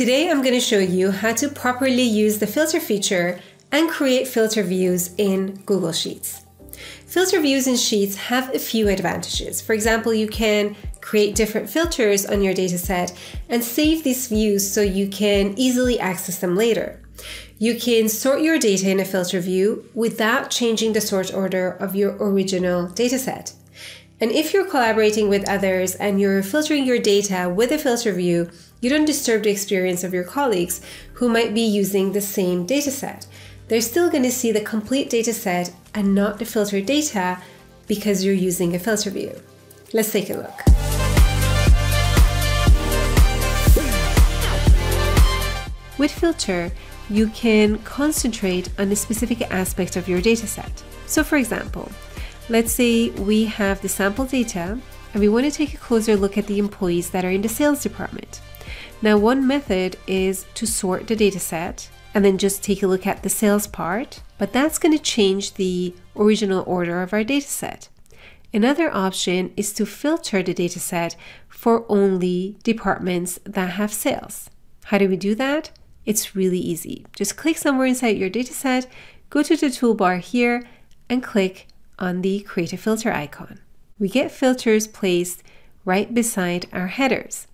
Today I'm going to show you how to properly use the filter feature and create filter views in Google Sheets. Filter views in Sheets have a few advantages. For example, you can create different filters on your dataset and save these views so you can easily access them later. You can sort your data in a filter view without changing the sort order of your original dataset. And if you're collaborating with others and you're filtering your data with a filter view, you don't disturb the experience of your colleagues who might be using the same dataset. They're still going to see the complete dataset and not the filtered data because you're using a filter view. Let's take a look. With Filter, you can concentrate on a specific aspect of your dataset. So for example, let's say we have the sample data and we want to take a closer look at the employees that are in the sales department. Now, one method is to sort the dataset and then just take a look at the sales part, but that's going to change the original order of our dataset. Another option is to filter the dataset for only departments that have sales. How do we do that? It's really easy. Just click somewhere inside your dataset, go to the toolbar here, and click on the Create a Filter icon. We get filters placed right beside our headers.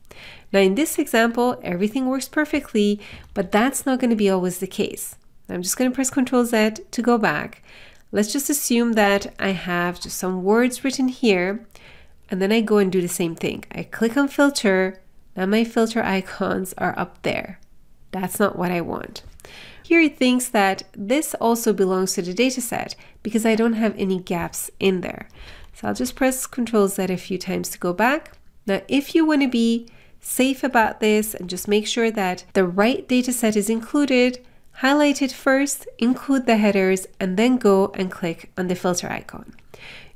Now in this example, everything works perfectly, but that's not going to be always the case. I'm just going to press Ctrl Z to go back. Let's just assume that I have just some words written here, and then I go and do the same thing. I click on filter, now my filter icons are up there. That's not what I want. Here it thinks that this also belongs to the dataset because I don't have any gaps in there. So I'll just press Ctrl Z a few times to go back. Now, if you want to be safe about this and just make sure that the right dataset is included, highlight it first, include the headers, and then go and click on the filter icon.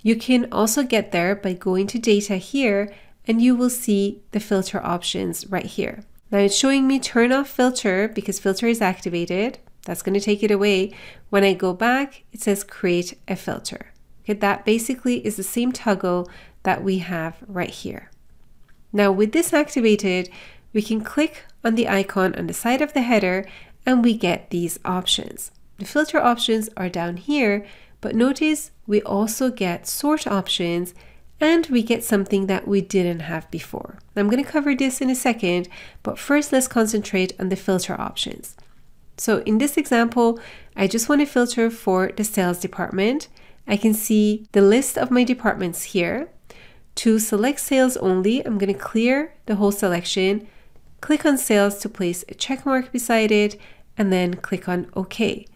You can also get there by going to data here and you will see the filter options right here. Now it's showing me turn off filter because filter is activated. That's going to take it away. When I go back, it says create a filter. Okay, that basically is the same toggle that we have right here. Now with this activated, we can click on the icon on the side of the header and we get these options. The filter options are down here, but notice we also get sort options and we get something that we didn't have before. I'm going to cover this in a second, but first let's concentrate on the filter options. So in this example, I just want to filter for the sales department. I can see the list of my departments here. To select sales only, I'm going to clear the whole selection, click on sales to place a check mark beside it, and then click on OK.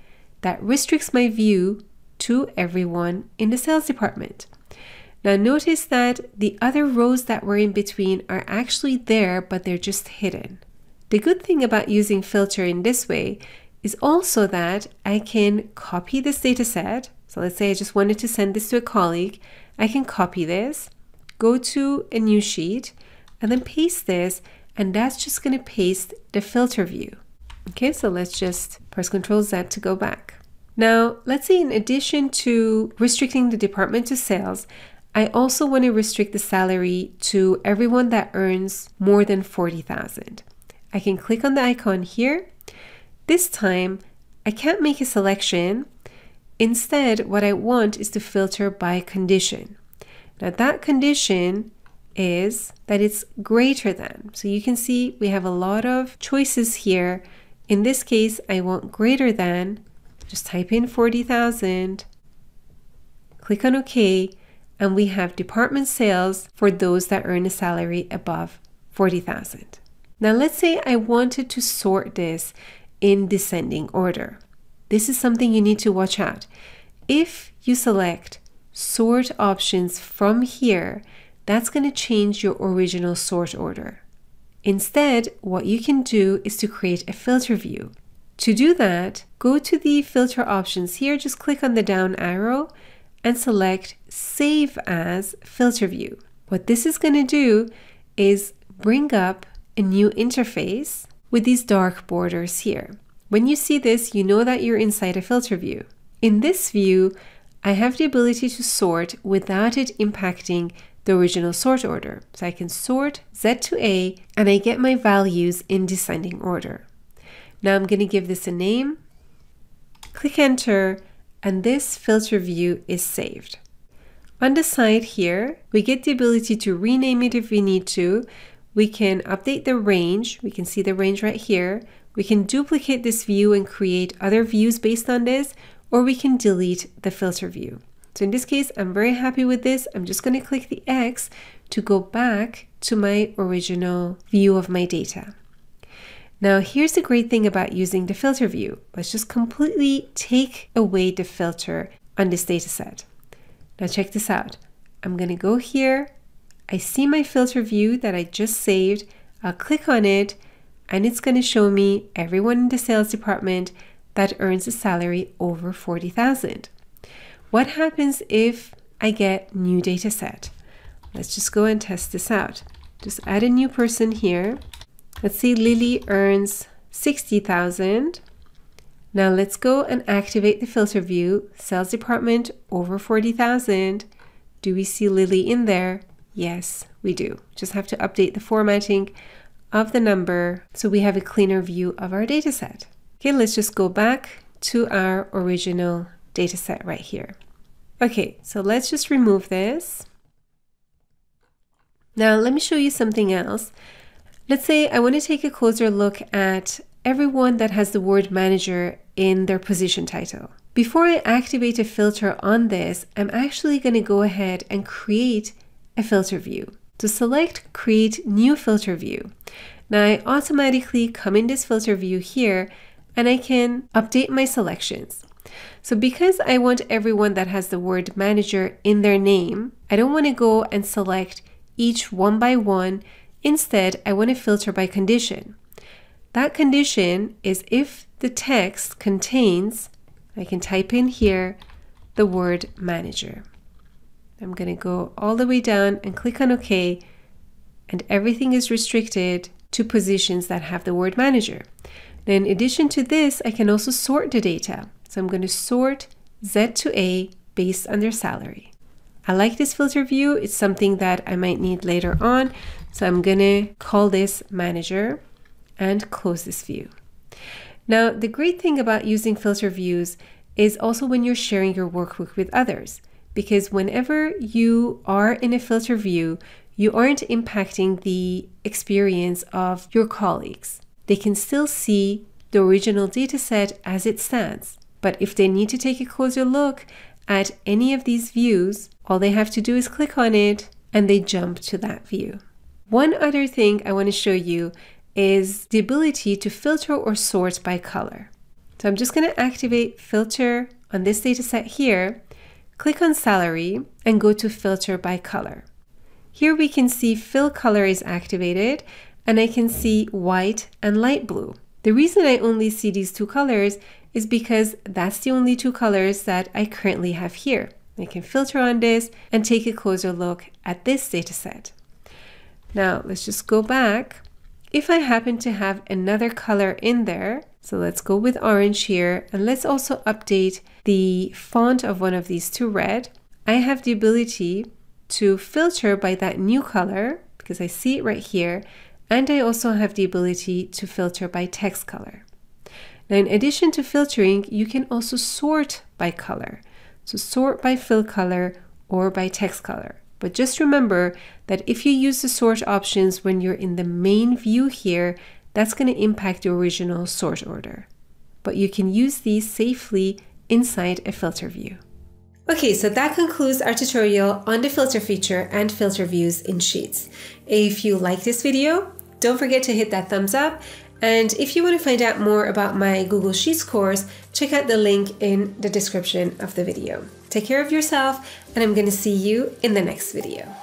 That restricts my view to everyone in the sales department. Now notice that the other rows that were in between are actually there, but they're just hidden. The good thing about using filter in this way is also that I can copy this data set. So let's say I just wanted to send this to a colleague. I can copy this, go to a new sheet, and then paste this, and that's just going to paste the filter view. Okay, so let's just press Ctrl Z to go back. Now, let's say in addition to restricting the department to sales, I also want to restrict the salary to everyone that earns more than 40,000. I can click on the icon here. This time, I can't make a selection. Instead, what I want is to filter by condition. Now that condition is that it's greater than. So you can see we have a lot of choices here. In this case, I want greater than. Just type in 40,000, click on OK, and we have department sales for those that earn a salary above 40,000. Now let's say I wanted to sort this in descending order. This is something you need to watch out. If you select sort options from here, that's going to change your original sort order. Instead, what you can do is to create a filter view. To do that, go to the filter options here, just click on the down arrow and select Save as Filter View. What this is going to do is bring up a new interface with these dark borders here. When you see this, you know that you're inside a filter view. In this view, I have the ability to sort without it impacting the original sort order. So I can sort Z to A and I get my values in descending order. Now I'm going to give this a name, click enter, and this filter view is saved. On the side here, we get the ability to rename it if we need to. We can update the range. We can see the range right here. We can duplicate this view and create other views based on this, or we can delete the filter view. So in this case, I'm very happy with this. I'm just going to click the X to go back to my original view of my data. Now, here's the great thing about using the filter view. Let's just completely take away the filter on this data set. Now check this out. I'm going to go here. I see my filter view that I just saved. I'll click on it and it's going to show me everyone in the sales department that earns a salary over 40,000. What happens if I get new data set? Let's just go and test this out. Just add a new person here. Let's see Lily earns 60,000. Now let's go and activate the filter view. Sales department over 40,000. Do we see Lily in there? Yes, we do. Just have to update the formatting of the number so we have a cleaner view of our data set. Okay, let's just go back to our original data set right here. Okay, so let's just remove this. Now let me show you something else. Let's say I want to take a closer look at everyone that has the word manager in their position title. Before I activate a filter on this, I'm actually going to go ahead and create a filter view. To select create new filter view. Now I automatically come in this filter view here and I can update my selections. So because I want everyone that has the word manager in their name, I don't want to go and select each one by one. Instead, I want to filter by condition. That condition is if the text contains, I can type in here, the word manager. I'm going to go all the way down and click on OK, and everything is restricted to positions that have the word manager. Then in addition to this, I can also sort the data. So I'm going to sort Z to A based on their salary. I like this filter view. It's something that I might need later on. So I'm going to call this manager and close this view. Now, the great thing about using filter views is also when you're sharing your workbook with others, because whenever you are in a filter view, you aren't impacting the experience of your colleagues. They can still see the original dataset as it stands. But if they need to take a closer look at any of these views, all they have to do is click on it and they jump to that view. One other thing I want to show you is the ability to filter or sort by color. So I'm just going to activate filter on this data set here, click on salary and go to filter by color. Here we can see fill color is activated and I can see white and light blue. The reason I only see these two colors is because that's the only two colors that I currently have here. I can filter on this and take a closer look at this data set. Now let's just go back. If I happen to have another color in there, so let's go with orange here and let's also update the font of one of these to red. I have the ability to filter by that new color because I see it right here and I also have the ability to filter by text color. Now, in addition to filtering, you can also sort by color. So sort by fill color or by text color. But just remember that if you use the sort options when you're in the main view here, that's going to impact the original sort order. But you can use these safely inside a filter view. Okay, so that concludes our tutorial on the filter feature and filter views in Sheets. If you like this video, don't forget to hit that thumbs up. And if you want to find out more about my Google Sheets course, check out the link in the description of the video. Take care of yourself, and I'm going to see you in the next video.